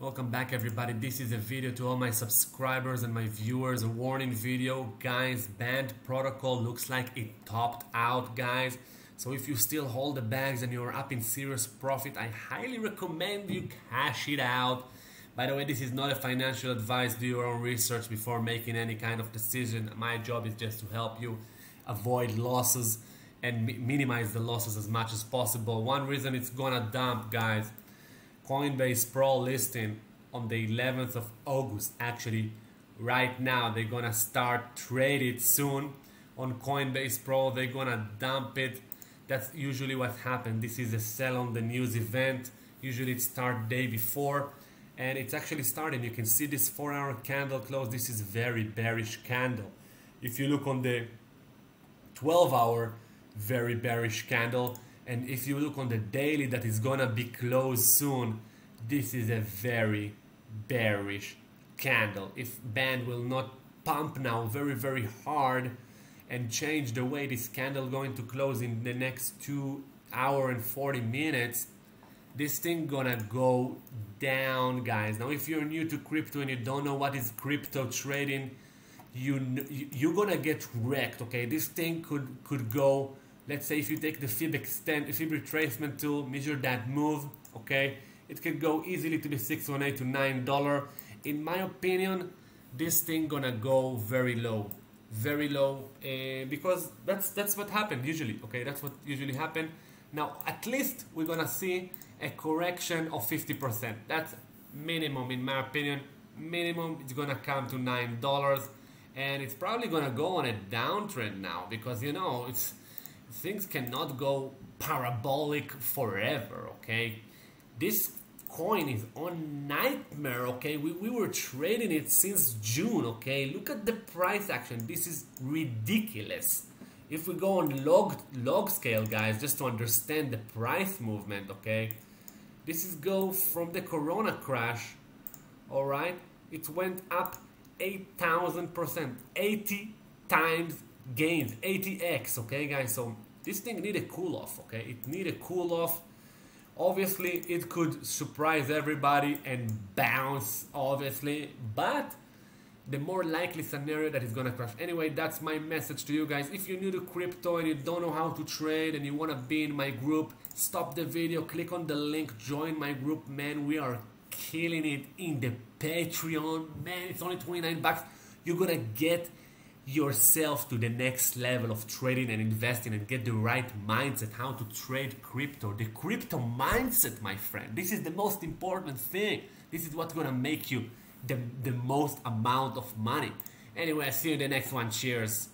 Welcome back everybody. This is a video to all my subscribers and my viewers. A warning video. Guys, band protocol looks like it topped out, guys. So if you still hold the bags and you're up in serious profit, I highly recommend you cash it out. By the way, this is not a financial advice. Do your own research before making any kind of decision. My job is just to help you avoid losses and minimize the losses as much as possible. One reason it's gonna dump, guys Coinbase Pro listing on the 11th of August. Actually, right now they're gonna start trade it soon on Coinbase Pro. They're gonna dump it. That's usually what happens. This is a sell on the news event. Usually it start day before, and it's actually starting. You can see this four-hour candle close. This is very bearish candle. If you look on the 12-hour, very bearish candle and if you look on the daily that is gonna be closed soon, this is a very bearish candle. If band will not pump now very very hard and change the way this candle going to close in the next two hour and 40 minutes, this thing gonna go down guys. Now if you're new to crypto and you don't know what is crypto trading, you you're gonna get wrecked, okay? This thing could could go let's say if you take the fib extend, fib retracement tool, measure that move, okay, it can go easily to the 618 to 9 dollar. In my opinion, this thing gonna go very low, very low, uh, because that's that's what happened usually. Okay, that's what usually happen. Now, at least we're gonna see a correction of 50%. That's minimum, in my opinion. Minimum, it's gonna come to nine dollars, and it's probably gonna go on a downtrend now because you know it's things cannot go parabolic forever, okay? This coin is on nightmare, okay? We, we were trading it since June, okay? Look at the price action. This is ridiculous. If we go on log, log scale, guys, just to understand the price movement, okay? This is go from the Corona crash, all right? It went up 8,000%, 80 times gains 80x okay guys? So this thing need a cool off okay? It need a cool off obviously it could surprise everybody and bounce obviously but the more likely scenario that is gonna crash. Anyway that's my message to you guys. If you're new to crypto and you don't know how to trade and you want to be in my group stop the video click on the link join my group man. We are killing it in the patreon. Man it's only 29 bucks. You're gonna get yourself to the next level of trading and investing and get the right mindset how to trade crypto. The crypto mindset my friend this is the most important thing. This is what's gonna make you the, the most amount of money. Anyway see you in the next one. Cheers